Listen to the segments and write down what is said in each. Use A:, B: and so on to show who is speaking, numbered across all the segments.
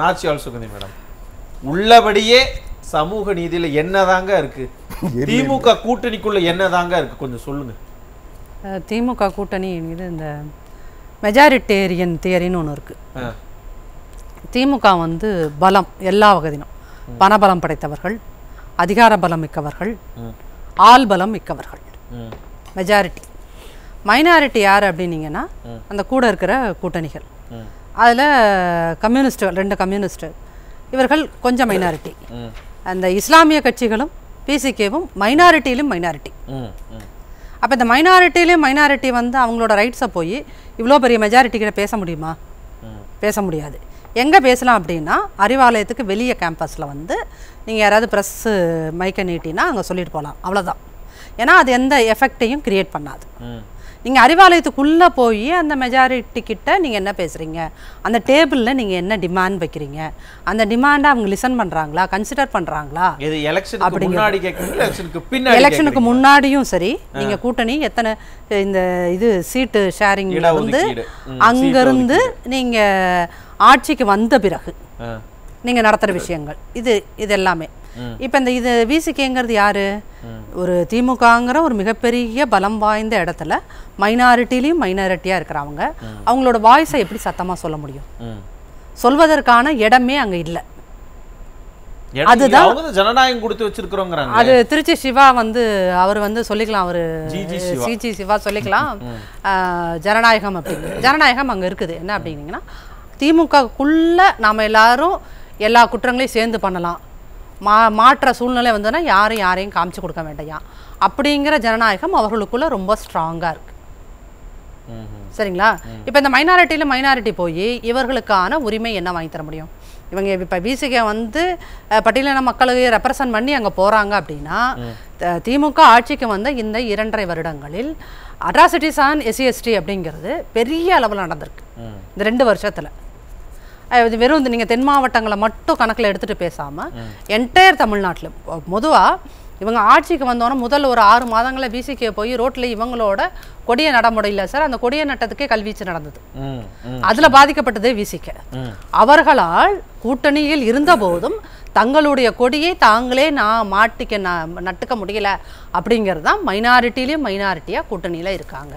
A: Nachiyal Suganthi madam. உள்ளபடியே சமூக நீதியில என்னதாங்க இருக்கு? திமுக கூட்டணிக்குள்ள என்னதாங்க இருக்கு? கொஞ்சம் சொல்லுங்க.
B: திமுக கூட்டணி இது இந்த மெஜாரிட்டேரியன் தியரின்னு ஒன்று இருக்குது
A: ஆ,
B: திமுக வந்து பலம் எல்லா வகதினும் பணபலம் படைத்தவர்கள் அதிகார பலம் மிக்கவர்கள் ஆள் பலம் மிக்கவர்கள். மெஜாரிட்டி. மைனாரிட்டி யார் அப்படின்னீங்கன்னா அந்த கூட இருக்கிற கூட்டணிகள். அதில் கம்யூனிஸ்ட்டுகள் ரெண்டு கம்யூனிஸ்ட்டு. இவர்கள் கொஞ்சம் மைனாரிட்டி அந்த இஸ்லாமிய கட்சிகளும் பிசிகேவும் மைனாரிட்டியிலும் மைனாரிட்டி. அப்போ இந்த மைனாரிட்டிலையும் மைனாரிட்டி வந்து அவங்களோட ரைட்ஸை போய் இவ்வளோ பெரிய மெஜாரிட்டி கிட்ட பேச முடியுமா. பேச முடியாது. எங்கே பேசலாம் அப்படின்னா அறிவாலயத்துக்கு வெளியே கேம்பஸில் வந்து நீங்கள் யாராவது ப்ரெஸ்ஸு மைக்கை நீட்டினா அங்கே சொல்லிட்டு போகலாம் அவ்வளோதான் ஏன்னா அது எந்த எஃபெக்டையும் கிரியேட் பண்ணாது. நீங்கள் அறிவாலயத்துக்குள்ளே போய் அந்த மெஜாரிட்டி கிட்ட நீங்கள் என்ன பேசுகிறீங்க அந்த டேபிளில் நீங்கள் என்ன டிமாண்ட் வைக்கிறீங்க? அந்த டிமாண்டை அவங்க லிசன் பண்ணுறாங்களா கன்சிடர் பண்ணுறாங்களா
A: இது முன்னாடி கேட்குறீங்களா? எலெக்ஷனுக்கு
B: முன்னாடியும் சரி நீங்க கூட்டணி எத்தனை இந்த இது சீட்டு ஷேரிங் வந்து அங்கிருந்து நீங்க ஆட்சிக்கு வந்த பிறகு
A: ஆ,
B: நீங்க நடத்துற விஷயங்கள். இது இது எல்லாமே இப்போ இந்த இது விசிகேங்கிறது யாரு? ஒரு திமுகங்கிற ஒரு மிகப்பெரிய பலம் வாய்ந்த இடத்துல மைனாரிட்டிலையும் மைனாரிட்டியா இருக்கிறவங்க அவங்களோட வாய்ஸை எப்படி சத்தமா சொல்ல முடியும். சொல்வதற்கான இடமே அங்க இல்லை.
A: ஏன்னா இங்க அவங்க தான் ஜனநாயகம் கொடுத்து வச்சிருக்கிறோங்கிறாங்க.
B: அது திருச்சி சிவா வந்து அவர் வந்து சொல்லிக்கலாம் அவர். சிஜி சிவா. சொல்லிக்கலாம். ஜனநாயகம் அப்படின்னு ஜனநாயகம் அங்கே இருக்குது. என்ன அப்படின்னீங்கன்னா திமுகக்குள்ள நாம எல்லாரும் எல்லா குற்றங்களையும் சேர்ந்து பண்ணலாம். மா மாற்ற சூழ்நிலை வந்ததுன்னா யாரும் யாரையும் காமிச்சு கொடுக்க வேண்டாம். அப்படிங்கிற ஜனநாயகம் அவர்களுக்குள்ள ரொம்ப ஸ்ட்ராங்காக இருக்கு. சரிங்களா? இப்போ இந்த மைனாரிட்டியில் மைனாரிட்டி போய் இவர்களுக்கான உரிமை என்ன வாங்கி தர முடியும்? இவங்க இப்போ பிசிகே வந்து பட்டியலின மக்களை ரெப்ரசன்ட் பண்ணி அங்கே போகிறாங்க அப்படின்னா திமுக ஆட்சிக்கு வந்த இந்த இரண்டரை வருடங்களில் அட்ராசிட்டிஸ் ஆன் எஸ்சிஎஸ்டி அப்படிங்கிறது பெரிய அளவில் நடந்திருக்கு. இந்த ரெண்டு வருஷத்தில். இது வெறும் இந்த நீங்கள் தென் மாவட்டங்களை மட்டும் கணக்கில் எடுத்துகிட்டு பேசாமல் என்டையர் தமிழ்நாட்டிலும் பொதுவாக இவங்க ஆட்சிக்கு வந்தோன்னே முதல் ஒரு ஆறு மாதங்களில் பிசிகே போய் ரோட்டில் இவங்களோட கொடிய நடைமுறையில் சார். அந்த கொடிய நட்டத்துக்கே கல்வீச்சு நடந்தது. அதுல பாதிக்கப்பட்டதே விசிக்க. அவர்களால் கூட்டணியில் இருந்தபோதும் தங்களுடைய கொடியை தாங்களே நான் மாட்டிக்க நட்டுக்க முடியல அப்படிங்கிறது தான் மைனாரிட்டிலையும் மைனாரிட்டியாக கூட்டணியில் இருக்காங்க.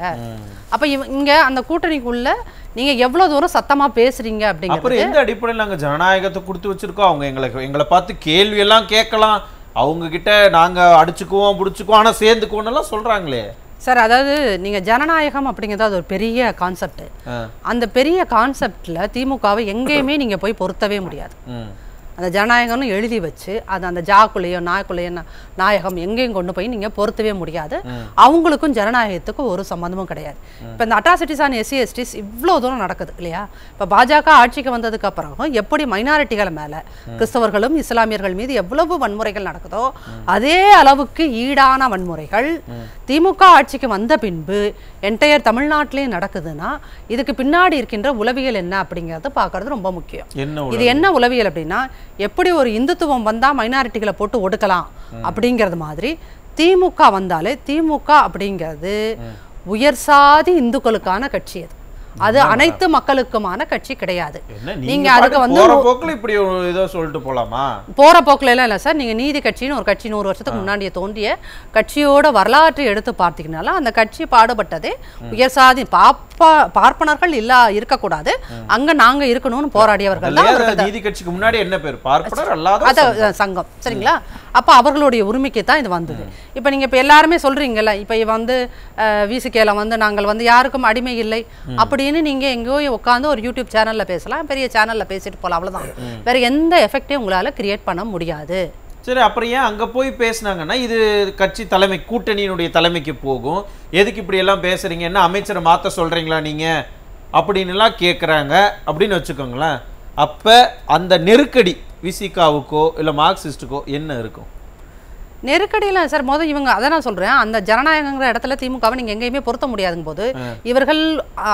B: அப்போ இவ இங்க அந்த கூட்டணிக்குள்ள நீங்க எவ்வளவு தூரம் சத்தமா பேசுறீங்க அப்படிங்கிறது
A: அப்புறம் எந்த அடிப்படையில் நாங்க ஜனநாயகத்தை கொடுத்து வச்சிருக்கோம்? அவங்க எங்களை எங்களை பார்த்து கேள்வி எல்லாம் கேட்கலாம். அவங்க கிட்ட நாங்க அடிச்சுக்குவோம் புடிச்சுக்குவோம் ஆனா சேர்ந்துக்குவோம் எல்லாம் சொல்றாங்களே.
B: சார் அதாவது நீங்க ஜனநாயகம் அப்படிங்கிறது அது ஒரு பெரிய கான்செப்ட் அந்த பெரிய கான்செப்ட்ல திமுகவை எங்கேயுமே நீங்க போய் பொருத்தவே முடியாது. அந்த ஜனநாயகம்னு எழுதி வச்சு அது அந்த ஜாக்குள்ளேயோ நாய்க்குள்ளேயோ நாயகம் எங்கேயும் கொண்டு போய் நீங்கள் பொருத்தவே முடியாது. அவங்களுக்கும் ஜனநாயகத்துக்கும் ஒரு சம்மந்தமும் கிடையாது. இப்போ இந்த அட்ராசிட்டிஸ் ஆன் எஸ்சி எஸ்டிஸ் இவ்வளோ தூரம் நடக்குது இல்லையா? இப்போ பாஜக ஆட்சிக்கு வந்ததுக்கு அப்புறம் எப்படி மைனாரிட்டிகள் மேலே கிறிஸ்தவர்களும் இஸ்லாமியர்கள் மீது எவ்வளவு வன்முறைகள் நடக்குதோ அதே அளவுக்கு ஈடான வன்முறைகள் திமுக ஆட்சிக்கு வந்த பின்பு என்டையர் தமிழ்நாட்டிலேயும் நடக்குதுன்னா இதுக்கு பின்னாடி இருக்கின்ற உளவியல் என்ன அப்படிங்கிறத பார்க்கறது ரொம்ப முக்கியம். இது என்ன உளவியல் அப்படின்னா எப்படி ஒரு இந்துத்துவம் வந்தா மைனாரிட்டிகளை போட்டு ஒடுக்கலாம் அப்படிங்கிறது மாதிரி திமுக வந்தாலே திமுக அப்படிங்கிறது உயர் சாதி இந்துக்களுக்கான கட்சி அது. அது அனைத்து மக்களுக்குமான கட்சி கிடையாது. நீங்க அதுக்கு வந்து
A: போற போக்குல இப்படி இதோ சொல்லிட்டு போலாமா?
B: போற போக்குல எல்லாம் இல்லை சார். நீங்க நீதி கட்சின்னு ஒரு கட்சி நூறு வருஷத்துக்கு முன்னாடியே தோன்றிய கட்சியோட வரலாற்றை எடுத்து பார்த்தீங்கனால அந்த கட்சி பாடுபட்டதே உயர் சாதி பாப்பா பார்ப்பனர்கள் இல்லா இருக்கக்கூடாது. அங்க நாங்க இருக்கணும்னு போராடியவர்கள்
A: நீதி கட்சிக்கு முன்னாடி என்ன பேர்? பார்ப்பனர் அல்லாத
B: சங்கம். சரிங்களா? அப்ப அவர்களுடைய உரிமைக்கு தான் இது வந்தது. இப்ப நீங்க இப்ப எல்லாருமே சொல்றீங்கல்ல இப்ப வந்து விசிகேல வந்து நாங்கள் வந்து யாருக்கும் அடிமை இல்லை அப்படின்னு நீங்க எங்கேயோ உட்காந்து ஒரு யூடியூப் சேனல்ல பேசலாம் பெரிய சேனல்ல பேசிட்டு போலாம் அவ்வளவுதான். வேற எந்த எஃபெக்டையும் உங்களால கிரியேட் பண்ண முடியாது.
A: சரி அப்புறம் ஏன் அங்க போய் பேசுனாங்கன்னா இது கட்சி தலைமை கூட்டணியினுடைய தலைமைக்கு போகும். எதுக்கு இப்படி எல்லாம் பேசுறீங்க? என்ன அமைச்சரை மாத்த சொல்றீங்களா நீங்க? அப்படின்னு எல்லாம் கேக்குறாங்க. அப்படின்னு வச்சுக்கோங்களேன். அப்ப அந்த நெருக்கடி விசிகாவுக்கோ இல்ல மார்க்சிஸ்டுக்கோ என்ன இருக்கும்?
B: நெருக்கடியில் சார் முதல் இவங்க அதை நான் சொல்றேன். அந்த ஜனநாயகங்கிற இடத்துல திமுகவை நீங்க எங்கேயுமே பொருத்த முடியாதுங்க போது இவர்கள்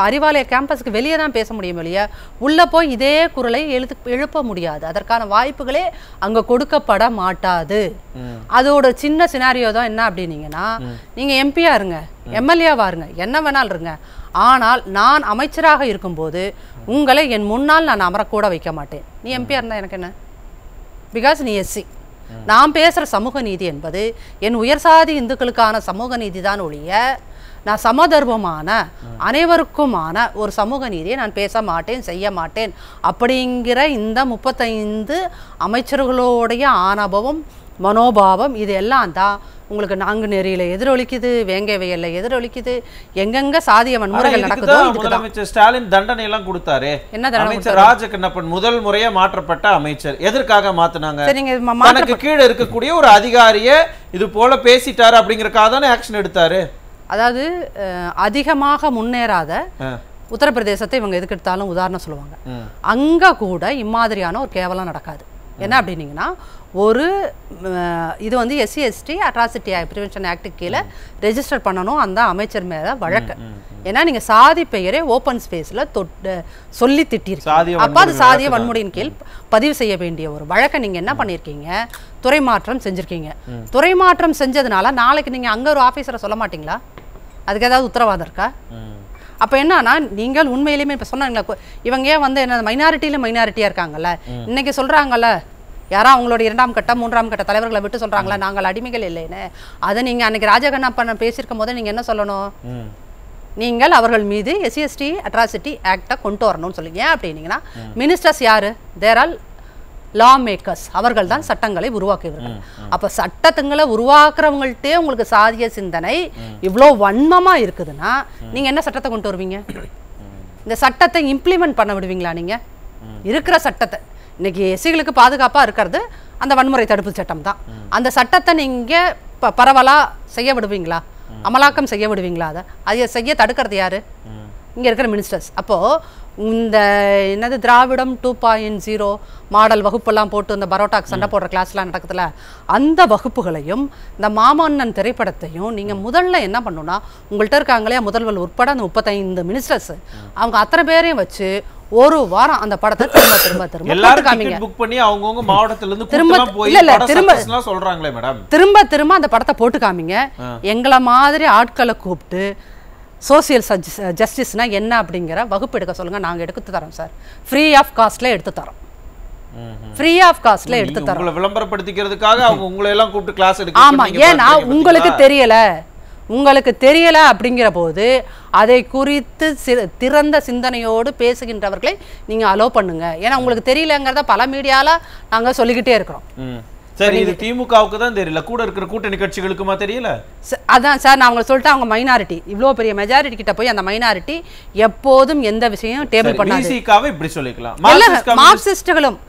B: அறிவாலய கேம்பஸ்க்கு வெளியே தான் பேச முடியும் வெளியே உள்ள போய் இதே குரலை எழுத்து எழுப்ப முடியாது. அதற்கான வாய்ப்புகளே அங்க கொடுக்கப்பட மாட்டாது. அதோட சின்ன சினாரியோ தான் என்ன அப்படின்னீங்கன்னா நீங்க எம்பியா இருங்க எம்எல்ஏவா இருங்க என்ன வேணாலும் இருங்க. ஆனால் நான் அமைச்சராக இருக்கும்போது உங்களை என் முன்னால் நான் அமரக்கூட வைக்க மாட்டேன். நீ எம்பியா இருந்தா எனக்கு என்ன? பிகாஸ் நீ எஸ்சி நான் பேசுகிற சமூக நீதி என்பது என் உயர் சாதி இந்துக்களுக்கான சமூக நீதி தான் ஒழிய நான் சமதர்மமான அனைவருக்குமான ஒரு சமூக நீதியை நான் பேச மாட்டேன் செய்ய மாட்டேன் அப்படிங்கிற இந்த முப்பத்தைந்து அமைச்சர்களுடைய ஆணவம் மனோபாவம் இது எல்லாம் தான் உங்களுக்கு நான்கு நெறியில எதிரொலிக்குது வேங்கை வயல்ல எதிரொலிக்குது. எங்கெங்க சாதிய வன்முறைகள் நடக்குதோ
A: முதலமைச்சர் ஸ்டாலின் தண்டனை எல்லாம் கொடுத்தாரு.
B: என்ன
A: அமைச்சர் ராஜகண்ணப்பன் முதல் முறையா மாற்றப்பட்ட அமைச்சர். எதற்காக மாத்துனாங்க? தனக்கு கீழே இருக்கக்கூடிய ஒரு அதிகாரிய இது போல பேசிட்டாரு அப்படிங்கறக்காக தானே ஆக்ஷன் எடுத்தாரு?
B: அதாவது அதிகமாக முன்னேறாத. உத்தரப்பிரதேசத்தை இவங்க எதுக்கு எடுத்தாலும் உதாரணம் சொல்லுவாங்க. அங்க கூட இம்மாதிரியான ஒரு கேவலம் நடக்காது. என்ன அப்படின்னீங்கன்னா ஒரு இது வந்து SC ST atrocity prevention act கீழே ரெஜிஸ்டர் பண்ணணும். அந்த அமைச்சர் மேல வழக்கு. ஏன்னா நீங்க சாதி பெயரை ஓப்பன் ஸ்பேஸ்ல தொட்டு சொல்லி திட்டிருக்கீங்க. அப்ப அது சாதிய. வன்முறையின் கீழ் பதிவு செய்ய வேண்டிய ஒரு வழக்கை நீங்க என்ன பண்ணியிருக்கீங்க துறை மாற்றம் செஞ்சிருக்கீங்க. துறை மாற்றம் செஞ்சதுனால நாளைக்கு நீங்க அங்க ஒரு ஆபீசரை சொல்ல மாட்டீங்களா? அதுக்கு ஏதாவது உத்தரவாதம் இருக்கா. அப்ப என்னன்னா நீங்கள் உண்மையிலுமே இப்ப சொன்னாங்களே இவங்க ஏன் வந்து என்ன மைனாரிட்டியில மைனாரிட்டியா இருக்காங்கல்ல? இன்னைக்கு சொல்றாங்கல்ல யாரோ அவங்களோட இரண்டாம் கட்ட மூன்றாம் கட்ட தலைவர்களை விட்டு சொல்றாங்களா நாங்கள் அடிமைகள் இல்லைன்னு. அதை நீங்க அன்னைக்கு ராஜகண்ணப்பன் பேசியிருக்கும் போது நீங்க என்ன சொல்லணும். நீங்கள் அவர்கள் மீது எஸ்சிஎஸ்டி அட்ராசிட்டி ஆக்டை கொண்டு வரணும்னு சொல்லுங்க. ஏன் அப்படின்னீங்கன்னா மினிஸ்டர்ஸ் யாரு? தேர் ஆல் லா மேக்கர்ஸ் அவர்கள் தான் சட்டங்களை உருவாக்குவார்கள் அப்ப சட்டத்துங்களை உருவாக்குறவங்கள்ட்டே உங்களுக்கு சாதிய சிந்தனை இவ்வளோ வன்மமா இருக்குதுன்னா நீங்க என்ன சட்டத்தை கொண்டு வருவீங்க? இந்த சட்டத்தை இம்ப்ளிமெண்ட் பண்ண விடுவீங்களா நீங்க? இருக்கிற சட்டத்தை. இன்னைக்கு எஸ்சிகளுக்கு பாதுகாப்பா இருக்கிறது அந்த வன்முறை தடுப்பு சட்டம் தான். அந்த சட்டத்தை நீங்க ப- பரவலா செய்ய விடுவீங்களா? அமலாக்கம் செய்ய விடுவீங்களா அதை? அதை செய்ய தடுக்கிறது யாரு? இங்க இருக்கிற மினிஸ்டர்ஸ் அப்போ இந்த என்னது Dravidam two point zero model வகுப்பெல்லாம் போட்டு இந்த பரோட்டாக்கு சண்டை போடுற கிளாஸ்லாம் நடக்குதுல அந்த வகுப்புகளையும் இந்த மாமன்னன் திரைப்படத்தையும் நீங்க முதல்ல என்ன பண்ணணும்னா உங்கள்கிட்ட இருக்காங்களே முதல்வர் உட்பட அந்த முப்பத்தைந்து மினிஸ்டர்ஸ் அவங்க அத்தனை பேரையும் வச்சு ஒரு வாரம் அந்த படத்தை திரும்ப திரும்ப திரும்ப
A: எல்லாரும்
B: காமிங்க
A: புக் பண்ணி அவங்கவங்க மாவட்டத்துல இருந்து
B: திரும்ப-
A: போய்
B: இல்ல, திரும்ப-
A: சொல்றாங்களே மேடம்
B: திரும்ப திரும்ப அந்த படத்தை போட்டு காமிங்க எங்களை மாதிரி ஆட்களை கூப்பிட்டு சோசியல் ஜஸ்டிஸ்னா என்ன அப்படிங்கிற வகுப்பு எடுக்க சொல்லுங்க. நாங்க எடுத்து தரோம் சார். ஃப்ரீ ஆஃப் காஸ்ட்ல எடுத்து தரோம். ஃப்ரீ ஆஃப் காஸ்ட்ல எடுத்து தரோம்.
A: உங்களை விளம்பரப்படுத்திக்கிறதுக்காக அவங்க உங்களை எல்லாம் கூப்பிட்டு கிளாஸ் எடுக்க
B: ஆமா. ஏன்னா உங்களுக்கு? தெரியல. உங்களுக்கு தெரியல அப்படிங்கிற போது அதை குறித்து திறந்த சிந்தனையோடு பேசுகின்றவர்களை நீங்க அலோ பண்ணுங்க. ஏன்னா உங்களுக்கு தெரியலங்கிறத பல மீடியால நாங்க சொல்லிக்கிட்டே இருக்கிறோம்.
A: சரி இது திமுகவுக்கு தான் தெரியல. கூட இருக்கிற கூட்டணி கட்சிகளுக்குமா தெரியல?
B: அதான் சார் நான் உங்களுக்கு சொல்லிட்டு அவங்க மைனாரிட்டி இவ்வளோ பெரிய மெஜாரிட்டி கிட்ட போய் அந்த மைனாரிட்டி எப்போதும் எந்த விஷயம் டேபிள் பண்ணாது.
A: இப்படி சொல்லிக்கலாம்.
B: மார்க்சிஸ்டுகளும்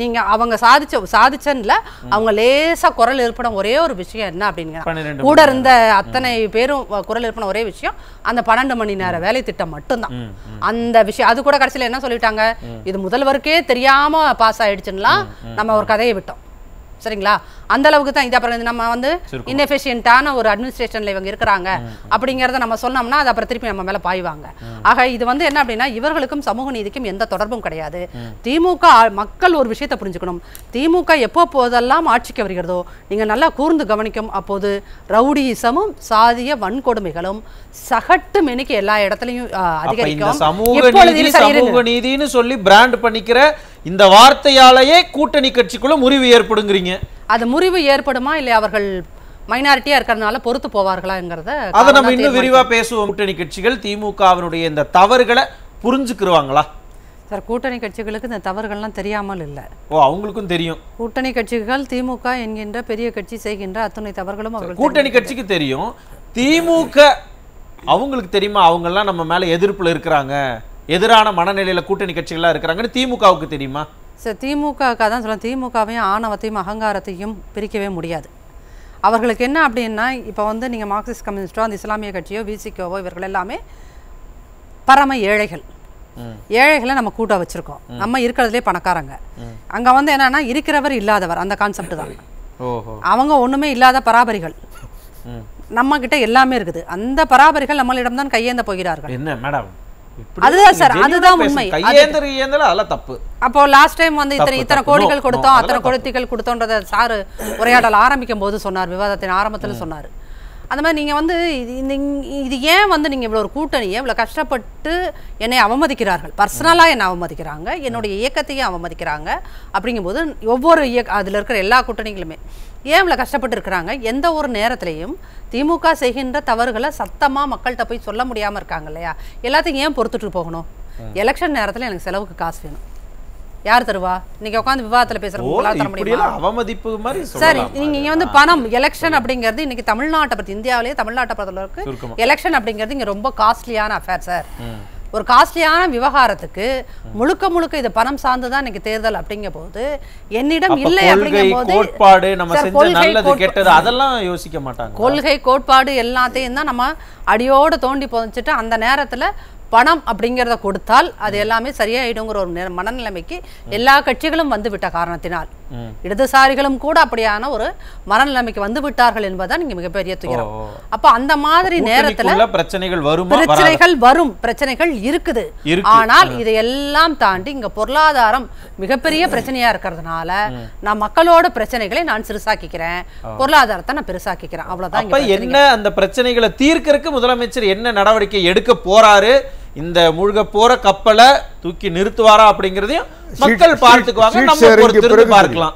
B: நீங்க அவங்க சாதிச்ச சாதிச்சன்ல அவங்க லேசா குரல் எழுப்பின ஒரே ஒரு விஷயம் என்ன அப்படிங்க கூட இருந்த அத்தனை பேரும் குரல் எழுப்பின ஒரே விஷயம் அந்த பன்னெண்டு மணி நேர வேலை திட்டம் மட்டும்தான். அந்த விஷயம் அது கூட கடைசியில என்ன சொல்லிட்டாங்க? இது முதல்வருக்கே தெரியாம பாஸ் ஆயிடுச்சுன்னுலாம் நம்ம ஒரு கதையை விட்டோம். சரிங்களா? அந்த அளவுக்கு தான் இது. அப்புறம் நம்ம வந்து. இன்எஃபிஷியன்ட்டான ஒரு அட்மினிஸ்ட்ரேஷன்ல இவங்க இருக்கிறாங்க. அப்படிங்கறத நம்ம சொன்னோம்னா அது அப்புறம் திருப்பி நம்ம மேல பாய்வாங்க. ஆக இது வந்து என்ன அப்படின்னா இவர்களுக்கும் சமூக நீதிக்கும் எந்த தொடர்பும் கிடையாது. திமுக மக்கள் ஒரு விஷயத்தை புரிஞ்சுக்கணும். திமுக எப்போ போதெல்லாம் ஆட்சிக்கு வருகிறதோ நீங்க நல்லா கூர்ந்து கவனிக்கும். அப்போது ரவுடியிசமும் சாதிய வன்கொடுமைகளும் சகட்டு மெனிக்கு எல்லா இடத்துலயும் அதிகரிக்கும்.
A: சமூக
B: இப்பொழுது
A: நீதி
B: இரு சார், இருங்க.
A: சமூக நீதின்னு சொல்லி பிராண்ட் பண்ணிக்கிற இந்த வார்த்தையாலேயே கூட்டணி கட்சிக்குள்ள முறிவு ஏற்படுங்கிறீங்க.
B: அது முறிவு ஏற்படுமா? இல்லை அவர்கள் மைனாரிட்டியா இருக்கிறதுனால பொறுத்து போவார்களாங்கிறத
A: அதை நம்ம இன்னும் விரிவா பேசுவோம். கூட்டணி கட்சிகள் திமுகவினுடைய இந்த தவறுகளை புரிஞ்சுக்கிருவாங்களா?
B: சார் கூட்டணி கட்சிகளுக்கு இந்த தவறுகள்லாம் தெரியாமல் இல்லை.
A: ஓ அவங்களுக்கும் தெரியும்.
B: கூட்டணி கட்சிகள் திமுக என்கின்ற பெரிய கட்சி செய்கின்ற அத்துணை தவறுகளும் அவர்கள்
A: கூட்டணி கட்சிக்கு தெரியும். திமுக அவங்களுக்கு தெரியுமா? அவங்க எல்லாம் நம்ம மேல எதிர்ப்புல இருக்கிறாங்க. எதிரான மனநிலையில கூட்டணி கட்சிகளா இருக்கிறாங்கன்னு திமுகவுக்கு தெரியுமா?
B: சார் திமுகவுக்கு தான் சொல்ல திமுகவையும் ஆணவத்தையும் அகங்காரத்தையும் பிரிக்கவே முடியாது. அவர்களுக்கு என்ன அப்படின்னா இப்போ வந்து நீங்கள் மார்க்சிஸ்ட் கம்யூனிஸ்டோ அந்த இஸ்லாமிய கட்சியோ விசிகோவோ இவர்கள் எல்லாமே பரம ஏழைகள். ஏழைகளை நம்ம கூட்ட வச்சிருக்கோம். நம்ம இருக்கிறதுலே பணக்காரங்க. அங்க வந்து என்னன்னா இருக்கிறவர் இல்லாதவர் அந்த கான்செப்ட் தான். அவங்க ஒண்ணுமே இல்லாத பராபரிகள். நம்ம கிட்ட எல்லாமே இருக்குது. அந்த பராபரிகள் நம்மளிடம் தான் கையேந்த போகிறார்கள்.
A: என்ன மேடம்?
B: அதுதான் சார், அதுதான். உண்மை.
A: தப்பு
B: அப்போ லாஸ்ட் டைம் வந்து இத்தனை இத்தனை. கோடிகள் கொடுத்தோம் அத்தனை கொளுத்திகள் கொடுத்தோன்றத சாரு உரையாடல் ஆரம்பிக்கும் போது சொன்னார் விவாதத்தின் ஆரம்பத்துல சொன்னார் அந்த மாதிரி நீங்க வந்து இது இது ஏன் வந்து நீங்க இவ்வளவு ஒரு கூட்டணியை இவ்வளவு கஷ்டப்பட்டு என்னை அவமதிக்கிறார்கள்? பர்சனலா என்னை அவமதிக்கிறாங்க என்னுடைய இயக்கத்தையும் அவமதிக்கிறாங்க அப்படிங்கும்போது ஒவ்வொரு இயக்க அதுல இருக்கிற எல்லா கூட்டணிகளுமே ஏன் இவ்வளவு கஷ்டப்பட்டு இருக்கிறாங்க? எந்த ஒரு நேரத்திலையும் திமுக செய்கின்ற தவறுகளை சத்தமா மக்கள்கிட்ட போய் சொல்ல முடியாம இருக்காங்க இல்லையா? எல்லாத்தையும் ஏன் பொறுத்துட்டு போகணும்? எலெக்ஷன் நேரத்துல எனக்கு செலவுக்கு காசு வேணும். யார் தருவா? இன்னைக்கு உட்காந்து விவாதத்துல
A: அவமதிப்பு மாதிரி
B: சார்
A: சொல்லலாம்.
B: நீங்க வந்து பணம் எலெக்ஷன் அப்படிங்கிறது இன்னைக்கு தமிழ்நாட்டை பத்தி இந்தியாவிலேயே தமிழ்நாட்டை பொறுத்தளவுக்கு. எலெக்ஷன் அப்படிங்கிறது இங்க ரொம்ப காஸ்ட்லியான அஃபேர் சார் ஒரு காஸ்ட்லியான விவகாரத்துக்கு முழுக்க முழுக்க இது பணம் சார்ந்து தான் இன்னைக்கு தேர்தல் அப்படிங்கும் போது என்னிடம் இல்லை அப்படிங்கும் போது
A: கோட்பாடு நம்ம செஞ்ச நல்லது கெட்டது அதெல்லாம் யோசிக்க மாட்டாங்க.
B: கொள்கை கோட்பாடு எல்லாத்தையும் தான் நம்ம அடியோட தோண்டி புதைச்சிட்டு அந்த நேரத்துல பணம் அப்படிங்கிறத கொடுத்தால் அது எல்லாமே சரியாயிடுங்கிற ஒரு மனநிலைமைக்கு எல்லா கட்சிகளும் வந்து விட்ட காரணத்தினால். இடதுசாரிகளும் கூட அப்படியான ஒரு மனநிலைமைக்கு வந்து விட்டார்கள் என்பதுதான் இங்க மிகப்பெரிய துயரம். அப்ப அந்த மாதிரி நேரத்துல
A: பிரச்சனைகள் வருமா?
B: பிரச்சனைகள் வரும். பிரச்சனைகள் இருக்குது.
A: இருக்கு.
B: ஆனால் இதையெல்லாம் தாண்டி இங்க பொருளாதாரம் மிகப்பெரிய பிரச்சனையா இருக்கிறதுனால நான் மக்களோட பிரச்சனைகளை நான் சிறுசாக்கிக்கிறேன். பொருளாதாரத்தை நான் பெருசாக்கிக்கிறேன். அவ்வளவுதான்.
A: என்ன அந்த பிரச்சனைகளை தீர்க்கறதுக்கு முதலமைச்சர் என்ன நடவடிக்கை எடுக்க போறாரு? இந்த முழுக போற கப்பலை தூக்கி நிறுத்துவாரா அப்படிங்கறதையும் மக்கள் பார்த்துக்குவாங்க. நம்ம பொறுத்திருந்து பார்க்கலாம்.